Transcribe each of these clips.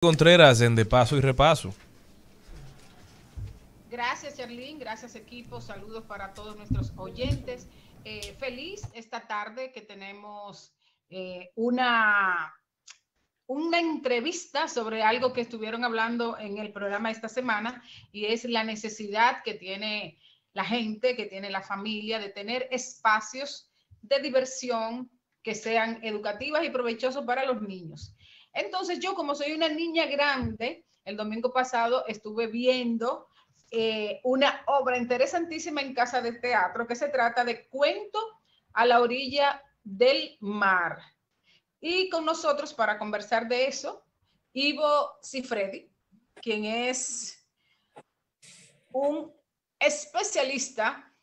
Contreras en De Paso y Repaso. Gracias, Charlene. Gracias, equipo. Saludos para todos nuestros oyentes. Eh, feliz esta tarde que tenemos eh, una, una entrevista sobre algo que estuvieron hablando en el programa esta semana y es la necesidad que tiene la gente, que tiene la familia de tener espacios de diversión que sean educativas y provechosos para los niños. Entonces yo como soy una niña grande, el domingo pasado estuve viendo eh, una obra interesantísima en Casa de Teatro que se trata de Cuento a la orilla del mar. Y con nosotros para conversar de eso, Ivo Cifredi, quien es un especialista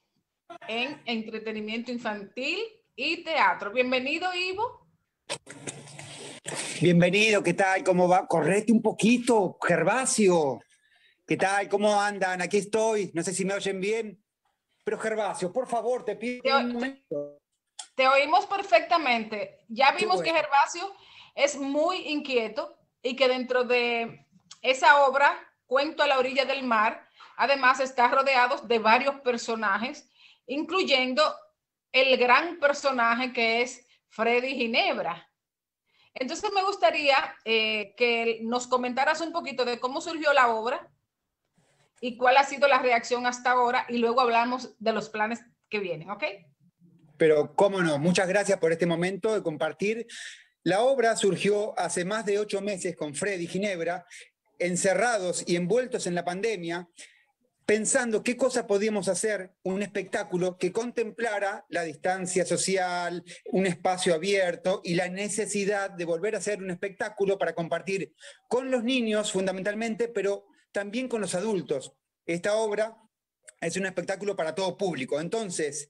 en entretenimiento infantil y teatro. Bienvenido, Ivo. Bienvenido, ¿qué tal? ¿Cómo va? Correte un poquito, Gervasio. ¿Qué tal? ¿Cómo andan? Aquí estoy. No sé si me oyen bien. Pero Gervasio, por favor, te pido te, un momento. Te, oímos perfectamente. Ya vimos que Gervasio es muy inquieto y que dentro de esa obra, Cuento a la orilla del mar, además está rodeado de varios personajes, incluyendo el gran personaje que es Freddy Ginebra. Entonces me gustaría eh, que nos comentaras un poquito de cómo surgió la obra y cuál ha sido la reacción hasta ahora y luego hablamos de los planes que vienen, ¿ok? Pero cómo no, muchas gracias por este momento de compartir. La obra surgió hace más de ocho meses con Freddy Ginebra, encerrados y envueltos en la pandemia, pensando qué cosa podíamos hacer, un espectáculo que contemplara la distancia social, un espacio abierto y la necesidad de volver a hacer un espectáculo para compartir con los niños fundamentalmente, pero también con los adultos. Esta obra es un espectáculo para todo público. Entonces,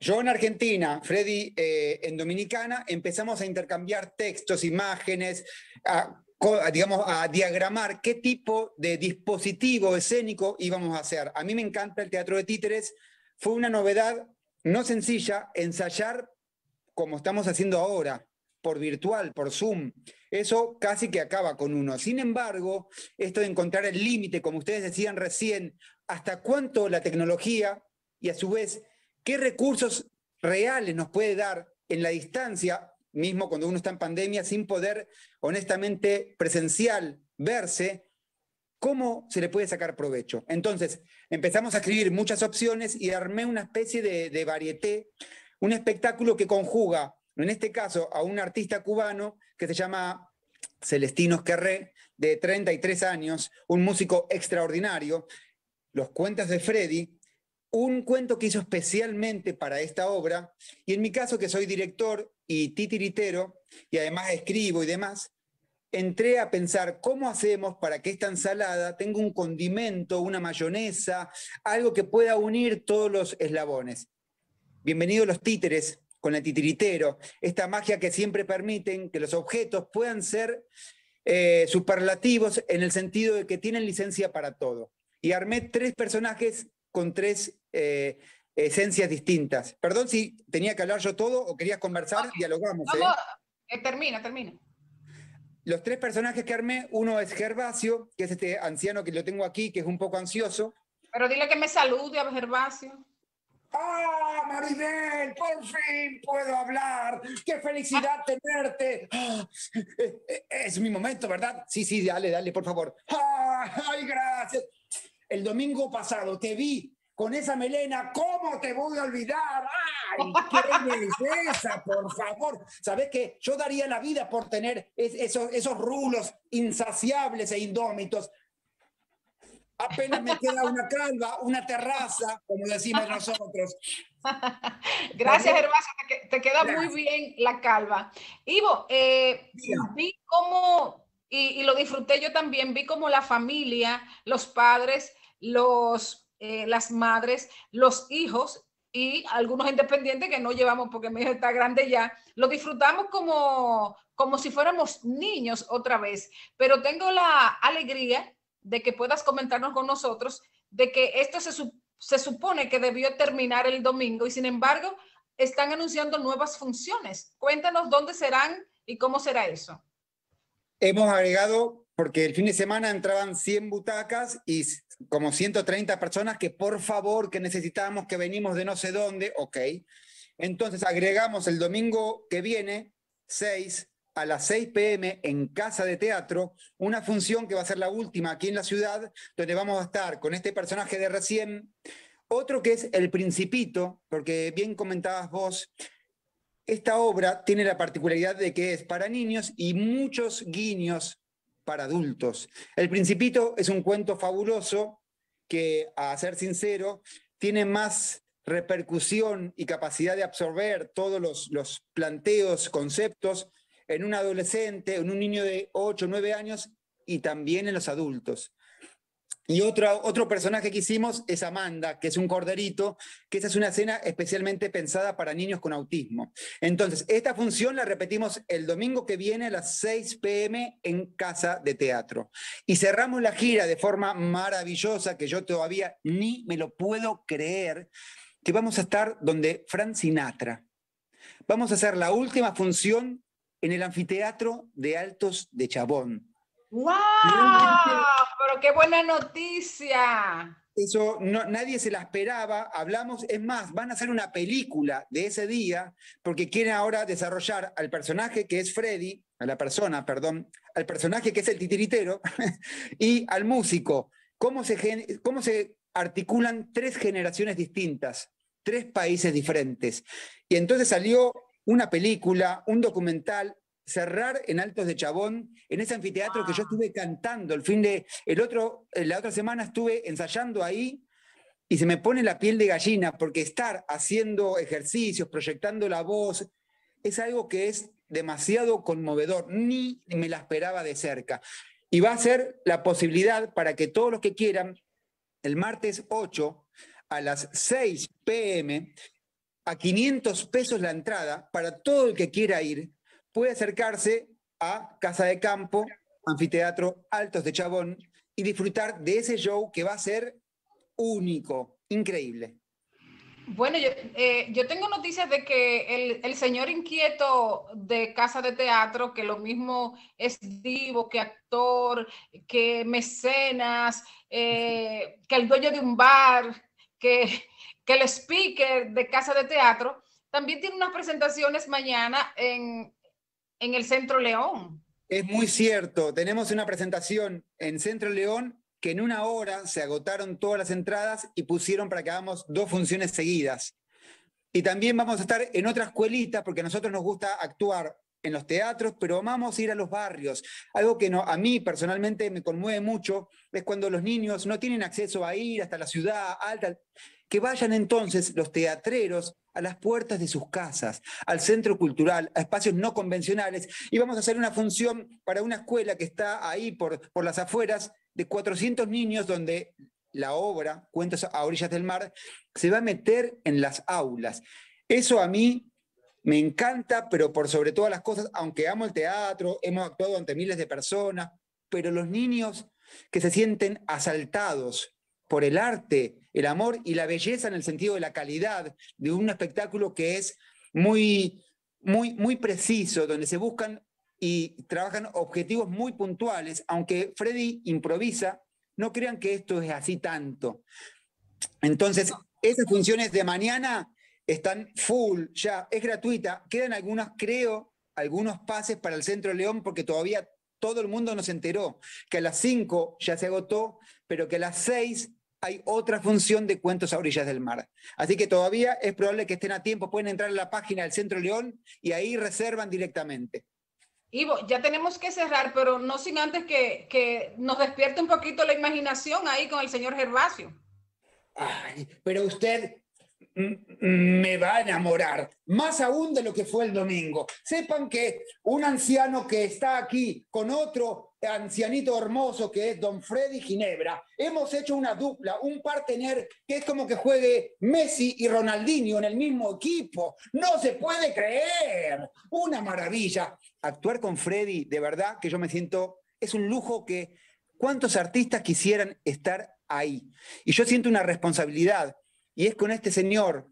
yo en Argentina, Freddy eh, en Dominicana, empezamos a intercambiar textos, imágenes, a, digamos, a diagramar qué tipo de dispositivo escénico íbamos a hacer. A mí me encanta el teatro de títeres. Fue una novedad no sencilla ensayar como estamos haciendo ahora, por virtual, por Zoom. Eso casi que acaba con uno. Sin embargo, esto de encontrar el límite, como ustedes decían recién, hasta cuánto la tecnología y a su vez qué recursos reales nos puede dar en la distancia, mismo cuando uno está en pandemia, sin poder honestamente presencial verse, ¿cómo se le puede sacar provecho? Entonces, empezamos a escribir muchas opciones y armé una especie de, de varieté, un espectáculo que conjuga en este caso a un artista cubano que se llama Celestino Esquerré, de 33 años, un músico extraordinario, Los Cuentos de Freddy, un cuento que hizo especialmente para esta obra, y en mi caso que soy director y titiritero, y además escribo y demás, entré a pensar cómo hacemos para que esta ensalada tenga un condimento, una mayonesa, algo que pueda unir todos los eslabones. Bienvenidos los títeres, con el titiritero, esta magia que siempre permiten que los objetos puedan ser eh, superlativos en el sentido de que tienen licencia para todo. Y armé tres personajes con tres eh, esencias distintas. Perdón si tenía que hablar yo todo o querías conversar, dialogamos. ¿eh? termina, termina. Los tres personajes que armé, uno es Gervasio, que es este anciano que lo tengo aquí, que es un poco ansioso. Pero dile que me salude a Gervasio. ¡Ah, Maribel! ¡Por fin puedo hablar! ¡Qué felicidad tenerte! Ah, es mi momento, ¿verdad? Sí, sí, dale, dale, por favor. Ah, ¡Ay, gracias! El domingo pasado te vi con esa melena, ¿cómo te voy a olvidar? ¡Ay, qué belleza, por favor! ¿Sabes qué? Yo daría la vida por tener esos, esos rulos insaciables e indómitos apenas me queda una calva, una terraza, como decimos nosotros. Gracias, Gervasio, te, queda muy bien la calva. Ivo, eh, vi cómo, y, lo disfruté yo también, vi cómo la familia, los padres, los, eh, las madres, los hijos y algunos independientes que no llevamos porque mi hijo está grande ya, lo disfrutamos como, como si fuéramos niños otra vez. Pero tengo la alegría de que puedas comentarnos con nosotros de que esto se, se supone que debió terminar el domingo y sin embargo están anunciando nuevas funciones. Cuéntanos dónde serán y cómo será eso. Hemos agregado porque el fin de semana entraban 100 butacas y como 130 personas que por favor, que necesitamos, que venimos de no sé dónde, ok. Entonces agregamos el domingo que viene, 6, a las 6 pm en Casa de Teatro, una función que va a ser la última aquí en la ciudad, donde vamos a estar con este personaje de recién, otro que es El Principito, porque bien comentabas vos, esta obra tiene la particularidad de que es para niños y muchos guiños para adultos. El Principito es un cuento fabuloso que, a ser sincero, tiene más repercusión y capacidad de absorber todos los, planteos, conceptos en un adolescente, en un niño de 8 o 9 años y también en los adultos. Y otro, otro personaje que hicimos es Amanda, que es un corderito, que esa es una escena especialmente pensada para niños con autismo. Entonces, esta función la repetimos el domingo que viene a las 6 pm en Casa de Teatro. Y cerramos la gira de forma maravillosa, que yo todavía ni me lo puedo creer, que vamos a estar donde Frank Sinatra. Vamos a hacer la última función en el anfiteatro de Altos de Chabón. ¡Wow! Pero qué buena noticia. Eso no, nadie se la esperaba. Hablamos, es más, van a hacer una película de ese día porque quieren ahora desarrollar al personaje que es Freddy, a la persona, perdón, al personaje que es el titiritero y al músico. ¿Cómo se, cómo se articulan tres generaciones distintas, tres países diferentes? Y entonces salió una película, un documental, cerrar en Altos de Chabón, en ese anfiteatro que yo estuve cantando el fin de, el otro, eh, la otra semana estuve ensayando ahí y se me pone la piel de gallina porque estar haciendo ejercicios, proyectando la voz, es algo que es demasiado conmovedor, ni me la esperaba de cerca. Y va a ser la posibilidad para que todos los que quieran, el martes 8 a las 6 pm, a 500 pesos la entrada para todo el que quiera ir, puede acercarse a Casa de Campo, Anfiteatro Altos de Chabón y disfrutar de ese show que va a ser único, increíble. Bueno, yo, eh, tengo noticias de que el, señor inquieto de Casa de Teatro, que lo mismo es divo, que actor, que mecenas, eh, que el dueño de un bar, que, que el speaker de Casa de Teatro, también tiene unas presentaciones mañana en, en el Centro León. Es muy cierto, tenemos una presentación en Centro León que en una hora se agotaron todas las entradas y pusieron para que hagamos dos funciones seguidas. Y también vamos a estar en otra escuelita, porque a nosotros nos gusta actuar en los teatros, pero vamos a ir a los barrios. Algo que no, a mí personalmente me conmueve mucho es cuando los niños no tienen acceso a ir hasta la ciudad alta, que vayan entonces los teatreros a las puertas de sus casas, al centro cultural, a espacios no convencionales, y vamos a hacer una función para una escuela que está ahí por, por las afueras de 400 niños donde la obra, Cuentos a orillas del mar, se va a meter en las aulas. Eso a mí me encanta, pero por sobre todas las cosas, aunque amo el teatro, hemos actuado ante miles de personas, pero los niños que se sienten asaltados por el arte, el amor y la belleza en el sentido de la calidad de un espectáculo que es muy, muy, muy preciso, donde se buscan y trabajan objetivos muy puntuales, aunque Freddy improvisa, no crean que esto es así tanto. Entonces, esas funciones de mañana están full, ya es gratuita, quedan algunas, creo, algunos pases para el Centro León porque todavía todo el mundo nos enteró que a las 5 ya se agotó, pero que a las 6 hay otra función de cuentos a orillas del mar. Así que todavía es probable que estén a tiempo, pueden entrar a la página del Centro León y ahí reservan directamente. Ivo, ya tenemos que cerrar, pero no sin antes que, que nos despierte un poquito la imaginación ahí con el señor Gervasio. Ay, pero usted me va a enamorar, más aún de lo que fue el domingo. Sepan que un anciano que está aquí con otro ancianito hermoso que es don Freddy Ginebra, hemos hecho una dupla, un partener que es como que juegue Messi y Ronaldinho en el mismo equipo. No se puede creer. Una maravilla. Actuar con Freddy, de verdad que yo me siento, es un lujo que cuántos artistas quisieran estar ahí. Y yo siento una responsabilidad y es con este señor,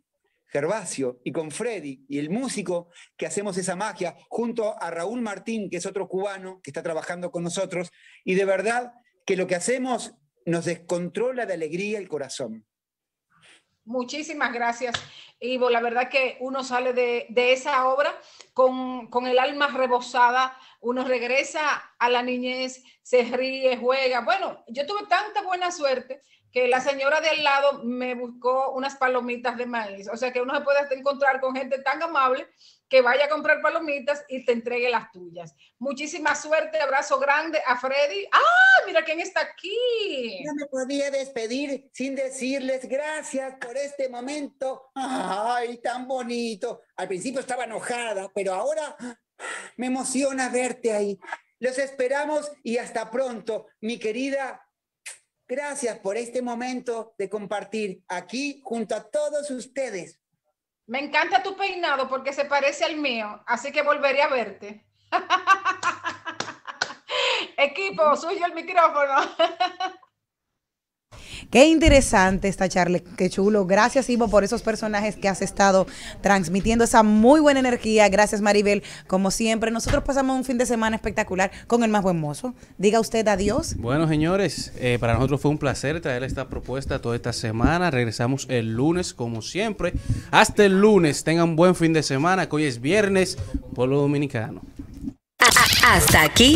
Gervasio y con Freddy y el músico que hacemos esa magia, junto a Raúl Martín, que es otro cubano que está trabajando con nosotros, y de verdad que lo que hacemos nos descontrola de alegría el corazón. Muchísimas gracias, Ivo. La verdad que uno sale de, de esa obra con, con, el alma rebosada, uno regresa a la niñez, se ríe, juega. Bueno, yo tuve tanta buena suerte que la señora de al lado me buscó unas palomitas de maíz. O sea que uno se puede encontrar con gente tan amable que vaya a comprar palomitas y te entregue las tuyas. Muchísima suerte, abrazo grande a Freddy. ¡Ah! Mira quién está aquí. No me podía despedir sin decirles gracias por este momento. ¡Ay, tan bonito! Al principio estaba enojada, pero ahora me emociona verte ahí. Los esperamos y hasta pronto, mi querida Gracias por este momento de compartir aquí junto a todos ustedes. Me encanta tu peinado porque se parece al mío, así que volveré a verte. Equipo, suyo el micrófono. Qué interesante esta charla, qué chulo. Gracias, Ivo, por esos personajes que has estado transmitiendo esa muy buena energía. Gracias, Maribel. Como siempre, nosotros pasamos un fin de semana espectacular con el más buen mozo. Diga usted adiós. Bueno, señores, eh, para nosotros fue un placer traer esta propuesta toda esta semana. Regresamos el lunes, como siempre. Hasta el lunes. Tengan un buen fin de semana, que hoy es viernes, pueblo dominicano. Hasta aquí